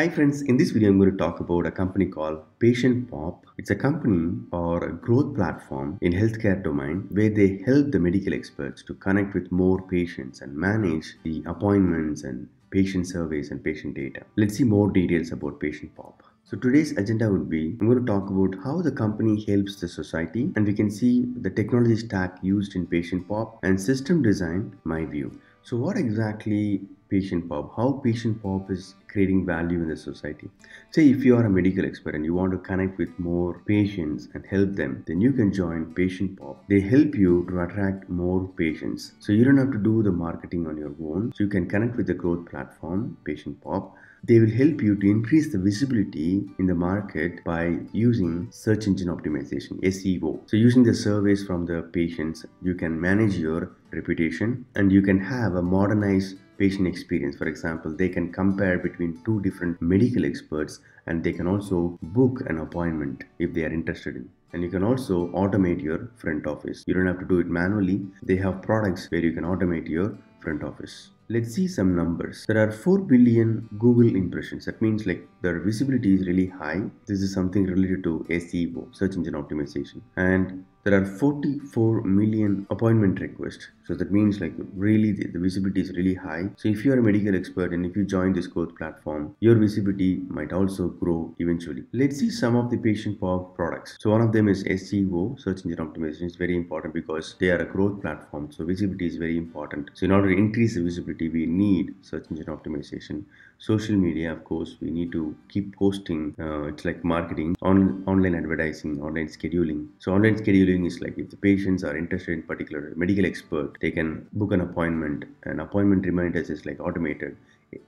Hi friends, in this video I'm going to talk about a company called Patient Pop. It's a company or a growth platform in healthcare domain where they help the medical experts to connect with more patients and manage the appointments and patient surveys and patient data. Let's see more details about Patient Pop. So today's agenda would be I'm going to talk about how the company helps the society and we can see the technology stack used in Patient Pop and system design my view. So what exactly Patient Pop? How Patient Pop is creating value in the society? Say if you are a medical expert and you want to connect with more patients and help them, then you can join Patient Pop. They help you to attract more patients. So you don't have to do the marketing on your own. So you can connect with the growth platform, Patient Pop they will help you to increase the visibility in the market by using search engine optimization SEO. So using the surveys from the patients, you can manage your reputation and you can have a modernized patient experience. For example, they can compare between two different medical experts and they can also book an appointment if they are interested in and you can also automate your front office. You don't have to do it manually. They have products where you can automate your front office. Let's see some numbers. There are 4 billion Google impressions. That means like their visibility is really high. This is something related to SEO, search engine optimization. And there are 44 million appointment requests. So that means like really the, the, visibility is really high. So if you are a medical expert and if you join this growth platform your visibility might also grow eventually. Let's see some of the patient pop products. So one of them is seo search engine optimization. Is very important because they are a growth platform. So visibility is very important. So in order to increase the visibility we need search engine optimization. Social media of course we need to keep posting uh, it's like marketing on online advertising online scheduling. So online scheduling is like if the patients are interested in particular medical expert they can book an appointment and appointment reminders is like automated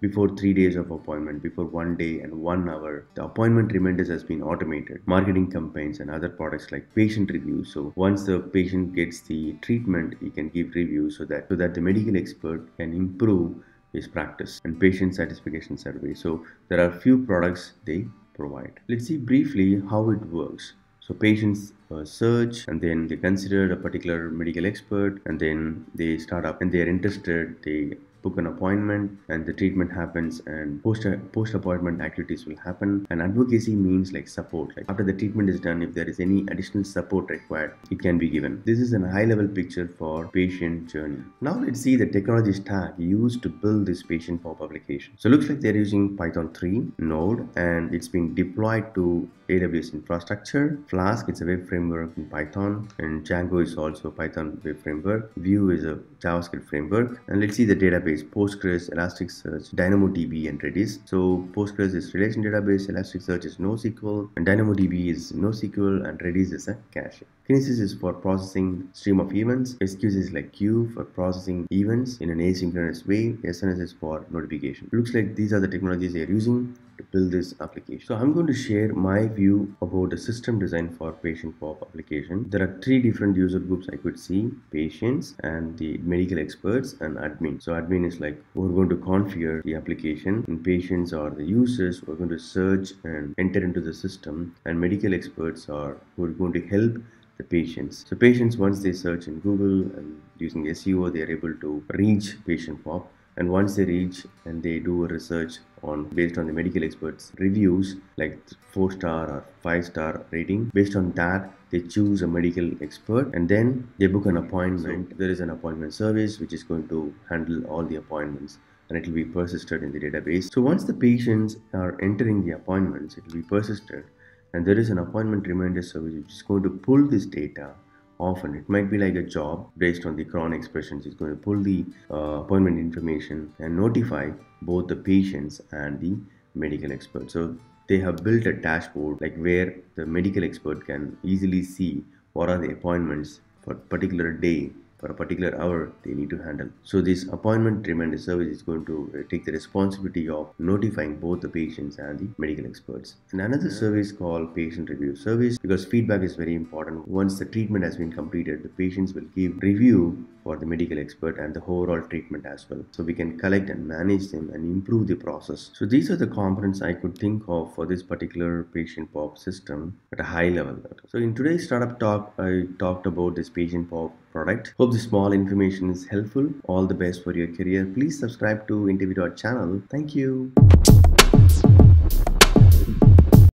before three days of appointment before one day and one hour the appointment reminders has been automated marketing campaigns and other products like patient reviews so once the patient gets the treatment he can give reviews so that so that the medical expert can improve his practice and patient satisfaction survey. So there are few products they provide. Let's see briefly how it works. So patients uh, search and then they consider a particular medical expert and then they start up and they are interested. They book an appointment and the treatment happens and post post appointment activities will happen. And advocacy means like support like after the treatment is done if there is any additional support required it can be given. This is a high level picture for patient journey. Now let's see the technology stack used to build this patient pop application so looks like they're using python 3 node and it's been deployed to aws infrastructure. Flask it's a web framework in python and django is also a python web framework. Vue is a javascript framework. And let's see the database database Postgres, Elasticsearch, DynamoDB, and Redis. So Postgres is relation database, Elasticsearch is NoSQL, and DynamoDB is NoSQL, and Redis is a cache. Kinesis is for processing stream of events. SQS is like queue for processing events in an asynchronous way. SNS is for notification. Looks like these are the technologies they are using to build this application. So I'm going to share my view about the system design for patient pop application. There are three different user groups I could see patients and the medical experts and admin. So admin is like we're going to configure the application and patients are the users who are going to search and enter into the system and medical experts are who are going to help the patients. So patients once they search in Google and using SEO they are able to reach patient pop. And once they reach and they do a research on based on the medical experts reviews like four star or five star rating based on that they choose a medical expert. And then they book an appointment. So there is an appointment service which is going to handle all the appointments and it will be persisted in the database. So once the patients are entering the appointments it will be persisted and there is an appointment reminder service which is going to pull this data often it might be like a job based on the cron expressions. It's going to pull the uh, appointment information and notify both the patients and the medical expert. So they have built a dashboard like where the medical expert can easily see what are the appointments for particular day for a particular hour they need to handle. So this appointment reminder service is going to uh, take the responsibility of notifying both the patients and the medical experts. And another service called patient review service because feedback is very important. Once the treatment has been completed, the patients will give review for the medical expert and the overall treatment as well. So we can collect and manage them and improve the process. So these are the components I could think of for this particular patient pop system at a high level. So in today's startup talk, I talked about this patient pop product. Hope this small information is helpful. All the best for your career. Please subscribe to Interview channel. Thank you.